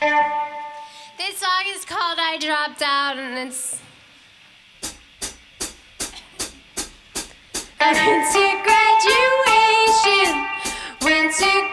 This song is called I Dropped Out, and it's. I went to graduation, went to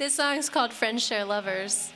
This song is called Friends Share Lovers.